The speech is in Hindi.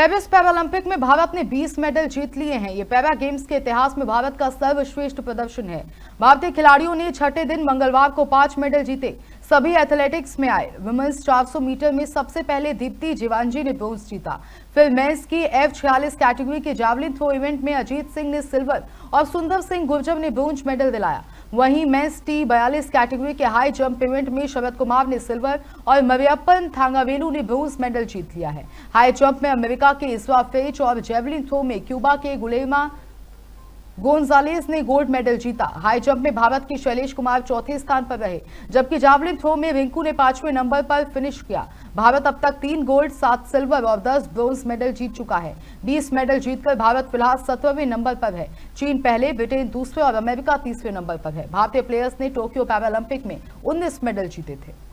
पेरिस पैरालंपिक में भारत ने 20 मेडल जीत लिए हैं। ये पैरा गेम्स के इतिहास में भारत का सर्वश्रेष्ठ प्रदर्शन है। भारतीय खिलाड़ियों ने छठे दिन मंगलवार को पाँच मेडल जीते। सभी एथलेटिक्स में आए। वुमेन्स 400 मीटर में सबसे पहले दीप्ति जीवांजी ने ब्रोंज जीता। फिर मेन्स की एफ़ छियालीस कैटेगरी के जावलिन थ्रो इवेंट में अजीत सिंह ने सिल्वर और सुंदर सिंह गुर्जर ने ब्रोंज मेडल दिलाया। वहीं मेंस टी बयालीस कैटेगरी के हाई जंप इवेंट में शरद कुमार ने सिल्वर और मरियप्पन थांगावेलू ने ब्रोंज मेडल जीत लिया है। हाई जंप में अमेरिका के इसवा फेच और जेवलिन थ्रो में क्यूबा के गुलेमा गोन्जालेस ने गोल्ड मेडल जीता। हाई जंप में भारत के शैलेश कुमार चौथे स्थान पर रहे, जबकि जावलिन थ्रो में रिंकू ने पाँचवें नंबर पर फिनिश किया। भारत अब तक तीन गोल्ड, सात सिल्वर और दस ब्रोंज मेडल जीत चुका है। बीस मेडल जीतकर भारत फ़िलहाल सत्रहवें नंबर पर है। चीन पहले, ब्रिटेन दूसरे और अमेरिका तीसरे नंबर पर है। भारतीय प्लेयर्स ने टोक्यो पैरालंपिक में उन्नीस मेडल जीते थे।